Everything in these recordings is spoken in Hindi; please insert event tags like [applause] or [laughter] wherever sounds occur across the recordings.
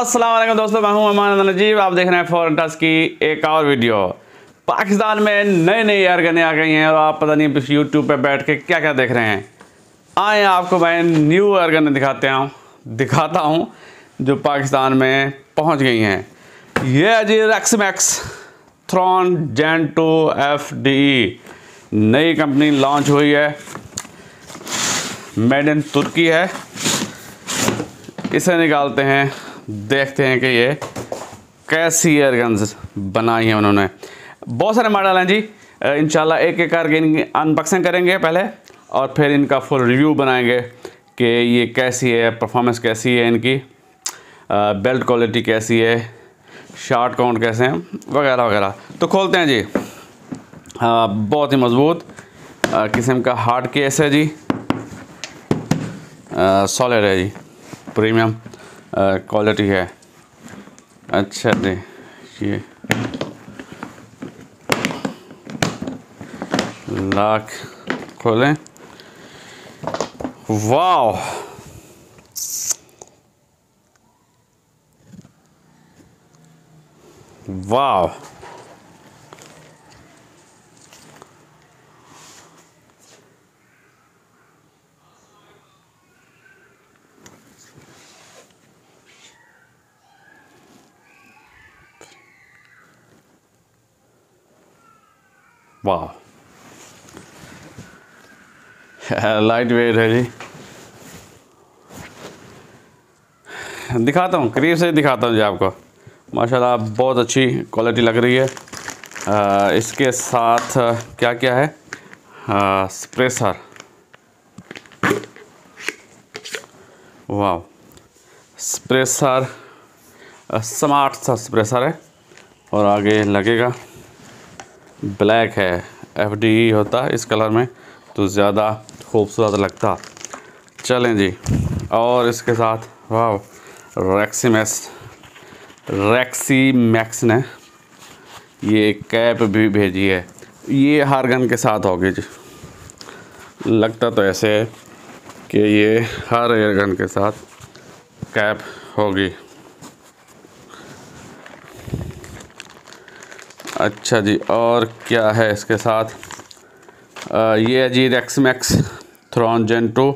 वालेकुम दोस्तों, मैं हूँ अमान नजीब, आप देख रहे हैं फॉरन टच की एक और वीडियो। पाकिस्तान में नए नई एयरगनें आ गई हैं और आप पता नहीं यूट्यूब पे बैठ के क्या क्या देख रहे हैं। आए आपको मैं न्यू एयरगनें दिखाते हूँ, दिखाता हूँ जो पाकिस्तान में पहुँच गई हैं। ये है जी Max Throne gen two F D नई कंपनी लॉन्च हुई है। मेड इन तुर्की है। इसे निकालते हैं। देखते हैं कि ये कैसी एयरगन्स बनाई हैं उन्होंने। बहुत सारे मॉडल हैं जी। इन एक एक करके इनकी अनबॉक्सिंग करेंगे पहले और फिर इनका फुल रिव्यू बनाएँगे कि ये कैसी है परफॉर्मेंस कैसी है इनकी बेल्ट क्वालिटी कैसी है शार्ट काउंट कैसे हैं वगैरह वगैरह। तो खोलते हैं जी। आ, बहुत ही मज़बूत किस्म का हार्ड केस है जी। सॉलिड है जी प्रीमियम क्वालिटी है। अच्छा जी ये। लाख खोलें। वाह वाह वाह लाइट वेट है जी। दिखाता हूँ करीब से दिखाता हूँ जी आपको। माशाल्लाह बहुत अच्छी क्वालिटी लग रही है। आ, इसके साथ क्या क्या है स्प्रेसर वाह स्प्रेसर स्मार्ट सा स्प्रेसर है। और आगे लगेगा। ब्लैक है एफ़ डी होता है इस कलर में तो ज़्यादा खूबसूरत लगता। चलें जी, और इसके साथ वाह रैक्सीमैक्स रैक्सी मैक्स ने ये कैप भी भेजी है। ये हर गन के साथ होगी जी। लगता तो ऐसे है कि ये हर एयर गन के साथ कैप होगी। अच्छा जी और क्या है इसके साथ? आ, ये है जी Rex Max Throne two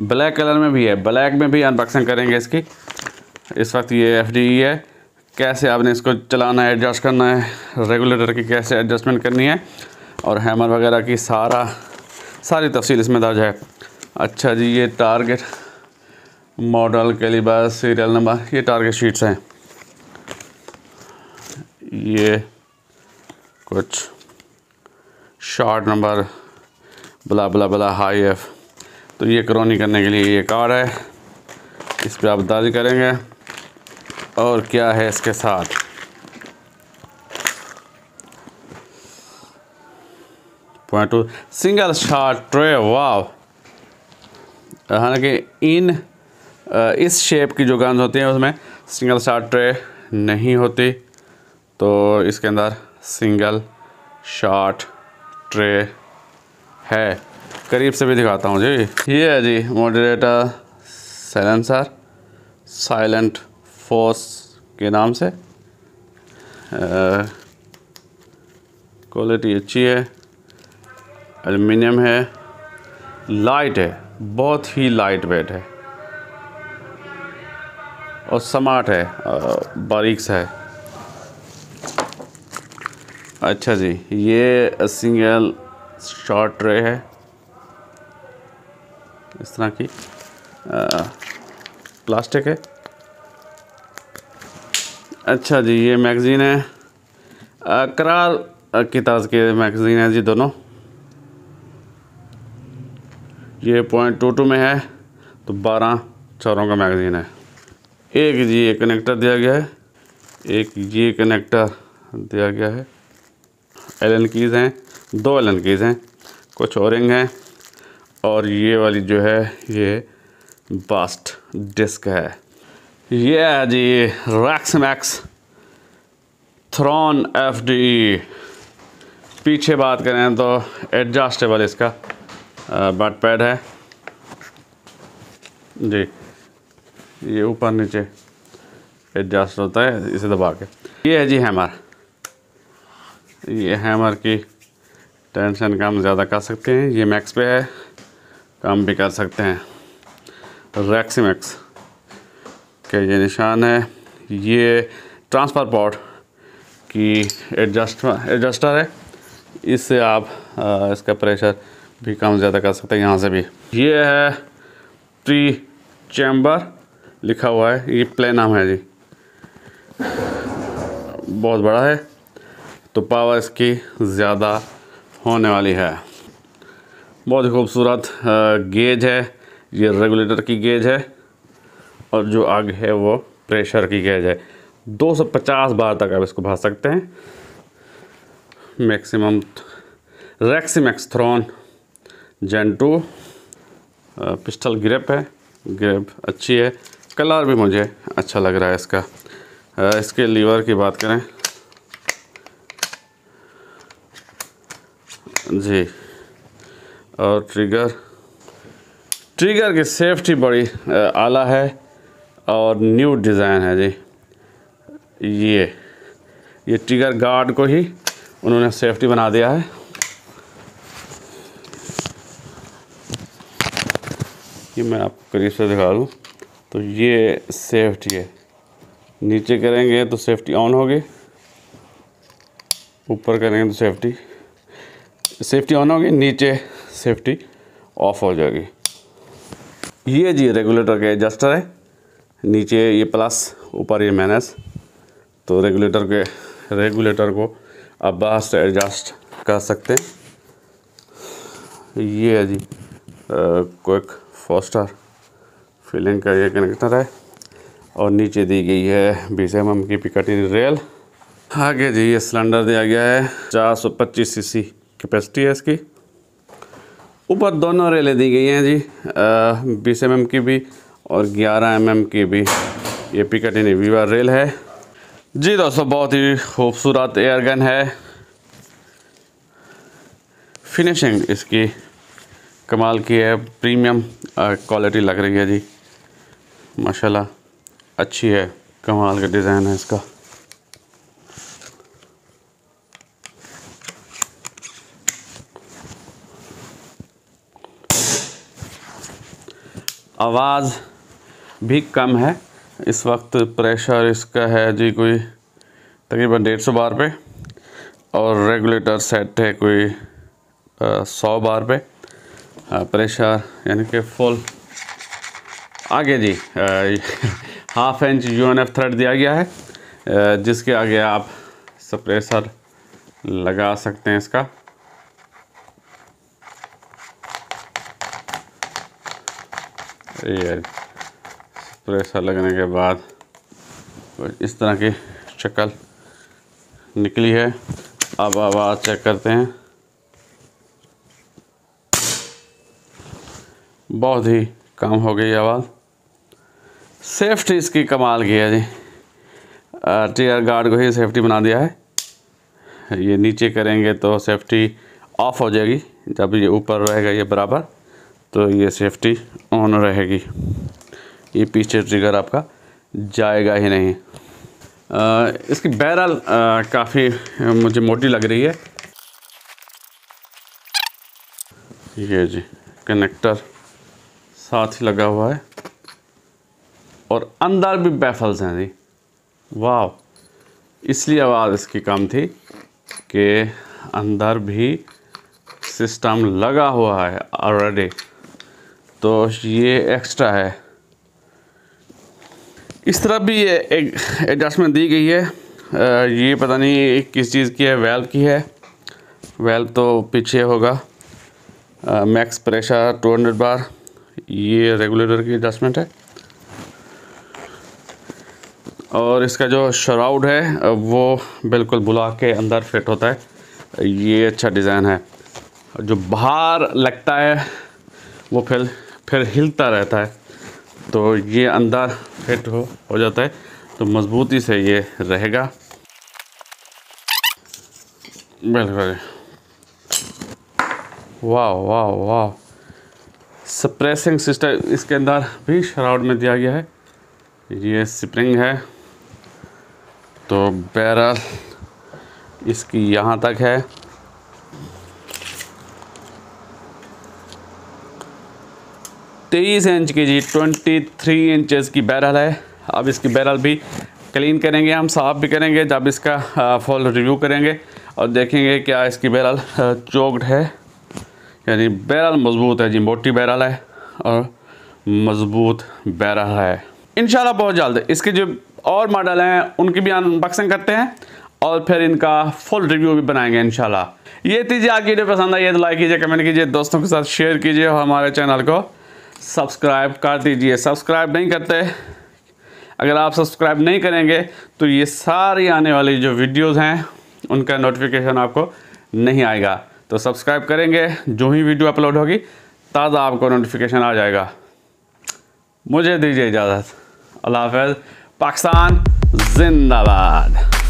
black colour में भी है ब्लैक में भी अनबॉक्सिंग करेंगे इसकी। इस वक्त ये एफ़ डी है। कैसे आपने इसको चलाना है एडजस्ट करना है रेगुलेटर की कैसे एडजस्टमेंट करनी है और हैमर वगैरह की सारा सारी तफसील इसमें दर्ज है। अच्छा जी ये टारगेट मॉडल के कैलिबर सीरियल नंबर ये टारगेट शीट्स हैं। ये कुछ शॉर्ट नंबर बला बला बला हाई एफ़ तो ये क्रोनी करने के लिए ये कार्ड है। इस पर आप दर्ज करेंगे। और क्या है इसके साथ? Point two single shot tray wow हालाँकि इन इस शेप की जो गन्स होती हैं, उसमें सिंगल शॉट ट्रे नहीं होती। तो इसके अंदर सिंगल शॉट ट्रे है। करीब से भी दिखाता हूँ जी। ये है जी मॉडरेटर सैलेंसर साइलेंट फोर्स के नाम से। क्वालिटी अच्छी है। एल्युमिनियम है। लाइट है। बहुत ही लाइट वेट है। और स्मार्ट है। बारीक सा है। अच्छा जी ये सिंगल शॉर्ट ट्रे है। इस तरह की आ, प्लास्टिक है। अच्छा जी ये मैगज़ीन है। करार की तर्ज के मैगज़ीन है जी दोनों। ये पॉइंट टू टू में है तो बारह चारों का मैगज़ीन है। एक जी ये कनेक्टर दिया गया है। एक ये कनेक्टर दिया गया है। एलन कीज़ हैं, दो एलन कीज़ हैं, कुछ औरिंग हैं, और ये वाली जो है, ये बास्ट डिस्क है। ये है जी Rex Max Throne F D पीछे बात करें तो एडजस्टेबल इसका बट पैड है। जी, ये ऊपर नीचे एडजस्ट होता है, इसे दबा के। ये है जी हैमर ये हैमर की टेंशन कम ज़्यादा कर सकते हैं। ये मैक्स पे है काम भी कर सकते हैं। रैक्सीमैक्स के ये निशान है। ये ट्रांसफ़र पॉट की एडजस्ट एडजस्टर है। इससे आप आ, इसका प्रेशर भी कम ज़्यादा कर सकते हैं यहाँ से भी। ये है प्री चैम्बर लिखा हुआ है। ये प्ले नाम है जी। बहुत बड़ा है। तो पावर इसकी ज़्यादा होने वाली है। बहुत ही खूबसूरत गेज है। ये रेगुलेटर की गेज है और जो आगे है वो प्रेशर की गेज है। 250 बार तक आप इसको भर सकते हैं। Maximum Rexmax Throne gen two pistol grip है। ग्रिप अच्छी है। कलर भी मुझे अच्छा लग रहा है इसका। इसके लीवर की बात करें जी। और ट्रिगर ट्रिगर की सेफ्टी बड़ी आला है और न्यू डिज़ाइन है जी। ये ये ट्रिगर गार्ड को ही उन्होंने सेफ्टी बना दिया है। ये मैं आपको करीब से दिखा दूँ। तो ये सेफ्टी है। नीचे करेंगे तो सेफ्टी ऑन होगी। ऊपर करेंगे तो सेफ्टी सेफ्टी ऑन होगी, नीचे सेफ्टी ऑफ़ हो जाएगी। ये जी रेगुलेटर के एडजस्टर है। नीचे ये प्लस ऊपर ये माइनस तो रेगुलेटर के रेगुलेटर को आप बाहर से एडजस्ट कर सकते हैं। ये है जी क्विक फोस्टर फिलिंग का ये कनेक्टर है। और नीचे दी गई है बीस एम की पिकटी रेल आगे जी ये सिलेंडर दिया गया है, चार सौ 425 सीसी कैपेसिटी है इसकी। ऊपर दोनों रेलें दी गई हैं जी बीस एम की भी और 11 एम की भी। ये पिकटिनी वीवर रेल है। जी दोस्तों, बहुत ही खूबसूरत एयरगन है। फिनिशिंग इसकी कमाल की है। प्रीमियम क्वालिटी लग रही है जी। माशाल्लाह, अच्छी है। कमाल का डिज़ाइन है इसका। आवाज़ भी कम है। इस वक्त प्रेशर इसका है जी कोई तकरीबन डेढ़ सौ बार पे, और रेगुलेटर सेट है कोई सौ बार पे। प्रेशर यानी कि फुल। आगे जी [laughs] half inch U N F thread दिया गया है जिसके आगे आप सप्रेसर लगा सकते हैं इसका। ये प्रेशर लगने के बाद इस तरह की शक्ल निकली है। अब आवाज़ चेक करते हैं। बहुत ही कम हो गई आवाज़। सेफ्टी इसकी कमाल की है जी। टीयर गार्ड को ही सेफ्टी बना दिया है। ये नीचे करेंगे तो सेफ्टी ऑफ़ हो जाएगी। जब ये ऊपर रहेगा ये बराबर। तो ये सेफ्टी ऑन रहेगी। ये पीछे ट्रिगर आपका जाएगा ही नहीं। आ, इसकी बैरल काफ़ी मुझे मोटी लग रही है। ये जी कनेक्टर साथ ही लगा हुआ है। और अंदर भी बैफल्स हैं जी। वाह इसलिए आवाज़ इसकी कम थी कि अंदर भी सिस्टम लगा हुआ है ऑलरेडी तो ये एक्स्ट्रा है। इस तरह भी ये एडजस्टमेंट दी गई है। ये पता नहीं किस चीज़ की है वेल्व की है। वेल्व तो पीछे होगा। मैक्स प्रेशर 200 बार ये रेगुलेटर की एडजस्टमेंट है। और इसका जो शराउड है, वो बिल्कुल बुला के अंदर फिट होता है। ये अच्छा डिज़ाइन है। जो बाहर लगता है, वो फिर फिर हिलता रहता है तो ये अंदर फिट हो हो जाता है तो मज़बूती से ये रहेगा। बिल्कुल। वाह वाह वाह। सप्रेसिंग सिस्टम इसके अंदर भी शराउड में दिया गया है। ये स्प्रिंग है। तो बैरल इसकी यहाँ तक है। तेईस इंच की जी ट्वेंटी थ्री इंचज़ की बैरल है। अब इसकी बैरल भी क्लीन करेंगे हम, साफ़ भी करेंगे, जब इसका फुल रिव्यू करेंगे और देखेंगे क्या इसकी बैरल चोक्ड है। यानी बैरल मज़बूत है जी, मोटी बैरल है और मज़बूत बैरल है। इन बहुत जल्द इसके जो और मॉडल हैं, उनकी भी अनबॉक्सिंग करते हैं और फिर इनका फुल रिव्यू भी बनाएँगे इन ये थी जी आपकी वीडियो पसंद आई है तो लाइक कीजिए कमेंट कीजिए, दोस्तों के साथ शेयर कीजिए और हमारे चैनल को सब्सक्राइब कर दीजिए। सब्सक्राइब नहीं करते, अगर आप सब्सक्राइब नहीं करेंगे तो ये सारी आने वाली जो वीडियोस हैं, उनका नोटिफिकेशन आपको नहीं आएगा। तो सब्सक्राइब करेंगे, जो ही वीडियो अपलोड होगी, ताज़ा आपको नोटिफिकेशन आ जाएगा। मुझे दीजिए इजाज़त। अल्लाह हाफ़ पाकिस्तान, जिंदाबाद।